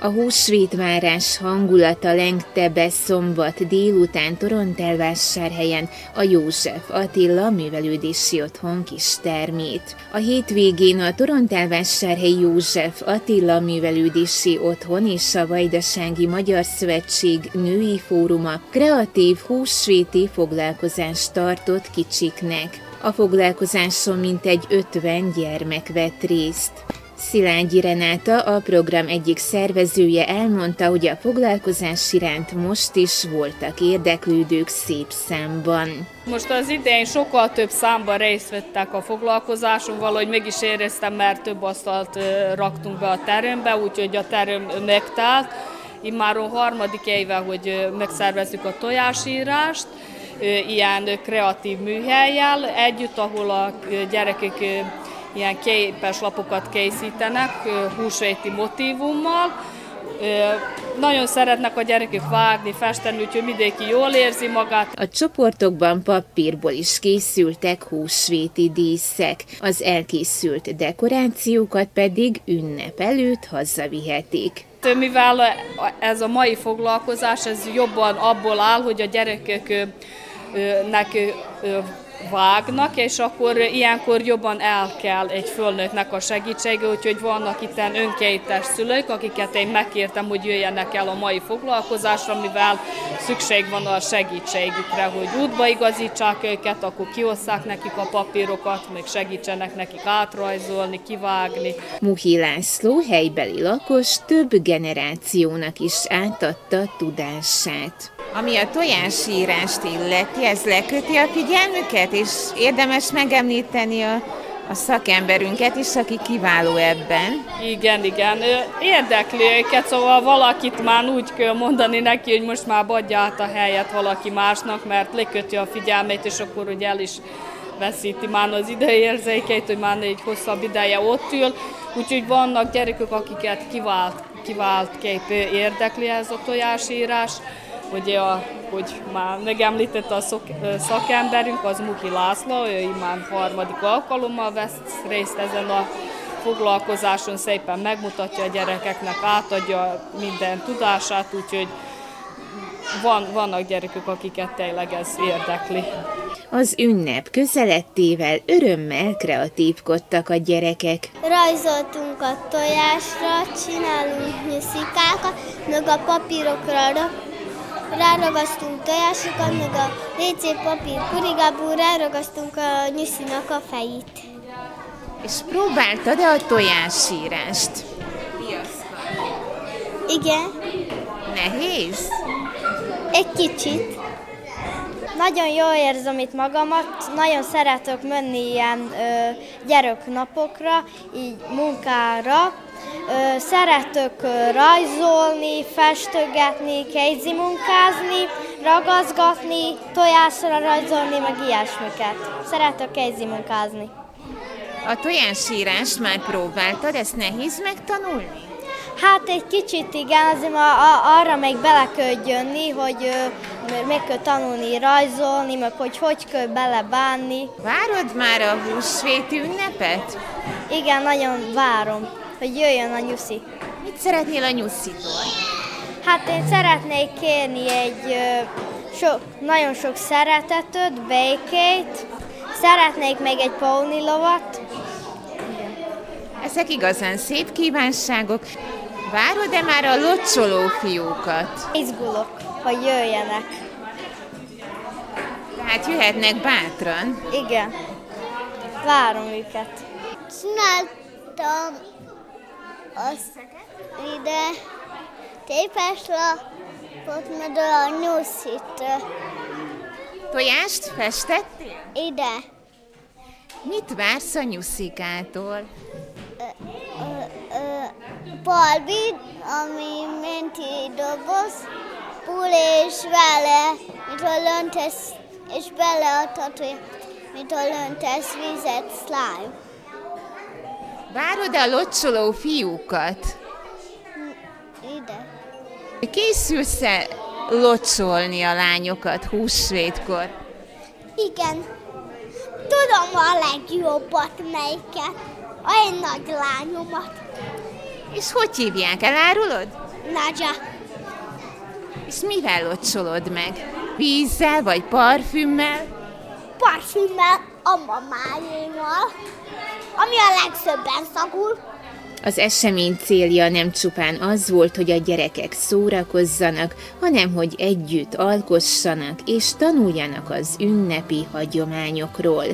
A húsvétvárás hangulata lengte be szombat délután Torontelvásárhelyen a József Attila művelődési otthon kis termét. A hétvégén a Torontelvásárhely József Attila művelődési otthon és a Vajdasági Magyar Szövetség női fóruma kreatív húsvéti foglalkozást tartott kicsiknek. A foglalkozáson mintegy 50 gyermek vett részt. Szilágyi Renáta, a program egyik szervezője elmondta, hogy a foglalkozás iránt most is voltak érdeklődők szép számban. Most az idején sokkal több számban részt vettek a foglalkozáson, valahogy meg is éreztem, mert több asztalt raktunk be a terembe, úgyhogy a terem megtált. Immáron harmadik éve, hogy megszervezzük a tojásírást, ilyen kreatív műhelyjel együtt, ahol a gyerekek ilyen képes lapokat készítenek húsvéti motívummal. Nagyon szeretnek a gyerekek vágni, festeni, úgyhogy mindenki jól érzi magát. A csoportokban papírból is készültek húsvéti díszek, az elkészült dekorációkat pedig ünnep előtt hazavihetik. Mivel ez a mai foglalkozás, ez jobban abból áll, hogy a gyerekeknek vágnak, és akkor ilyenkor jobban el kell egy fölnőttnek a segítsége, úgyhogy vannak itt önkéntes szülők, akiket én megkértem, hogy jöjjenek el a mai foglalkozásra, mivel szükség van a segítségükre, hogy útba igazítsák őket, akkor kiosszák nekik a papírokat, még segítsenek nekik átrajzolni, kivágni. Muhi László, helybeli lakos, több generációnak is átadta tudását. Ami a tojásírást illeti, ez leköti a figyelmüket, és érdemes megemlíteni a, a szakemberünket is, aki kiváló ebben. Igen, igen. Érdekli őket, szóval valakit már úgy kell mondani neki, hogy most már adja át a helyet valaki másnak, mert leköti a figyelmét, és akkor hogy el is veszíti már az időérzékeit, hogy már egy hosszabb ideje ott ül. Úgyhogy vannak gyerekek, akiket kivált, kivált kép érdekli ez a tojásírás ugye, a, hogy már megemlítette a szok, szakemberünk, az Muki László, ő már harmadik alkalommal vesz részt ezen a foglalkozáson, szépen megmutatja a gyerekeknek, átadja minden tudását, úgyhogy van, vannak gyerekek, akiket tényleg ez érdekli. Az ünnep közelettével örömmel kreatívkodtak a gyerekek. Rajzoltunk a tojásra, csinálunk nyuszikákat, meg a papírokra ráragasztunk tojásokat, meg a WC papír kurigából ráragasztunk a nyuszinak a fejét. És próbáltad-e a tojásírást? Igen. Nehéz? Egy kicsit. Nagyon jól érzem itt magamat, nagyon szeretök menni ilyen ö, gyereknapokra, így munkára, Szeretök rajzolni, festögetni, kézimunkázni, ragaszgatni, tojásra rajzolni, meg ilyesmiket. Szeretök kézimunkázni. A tojásírás már próbáltad, ezt nehéz megtanulni? Hát egy kicsit igen, azért ma arra még bele kell jönni, hogy meg kell tanulni rajzolni, meg hogy hogy kell belebánni. Várod már a húsvéti ünnepet? Igen, nagyon várom hogy jöjjön a nyuszi. Mit szeretnél a nyuszitól? Hát én szeretnék kérni egy sok, nagyon sok szeretetet, békét, szeretnék még egy lovat. Ezek igazán szép kívánságok. Várod-e már a locsoló fiúkat? Izgulok, hogy jöjjenek. Tehát jöhetnek bátran? Igen. Várom őket. Csináltam az ide tépáslapot, meg a nyuszit. Tojást festettél? Ide. Mit vársz a nyuszikától? Balbi, ami menti doboz, pul és vele, mit a löntesz, és beleadhatod, mit a löntesz vizet, slime. Várod a locsoló fiúkat? Ide. Készülsz-e locsolni a lányokat húsvétkor? Igen. Tudom a legjobbat melyiket. A nagy lányomat. És hogy hívják? Elárulod? Nagyja. És mivel locsolod meg? Vízzel vagy parfümmel? Parfümmel a mamájéval, ami a legszöbben szagul. Az esemény célja nem csupán az volt, hogy a gyerekek szórakozzanak, hanem hogy együtt alkossanak és tanuljanak az ünnepi hagyományokról.